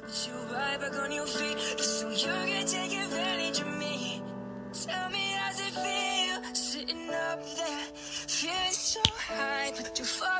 But you right back on your feet, just so you can take advantage of me. Tell me how's it feel, sitting up there, feeling so high, but too far